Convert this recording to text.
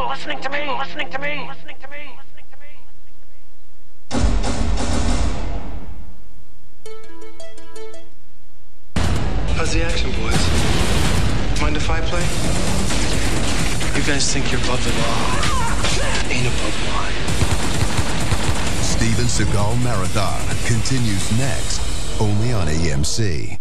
People listening to me. Listening to me. Listening to me. Listening to me. How's the action, boys? Mind if I play? You guys think you're above the law. Ain't above mine. Steven Seagal Marathon continues next, only on AMC.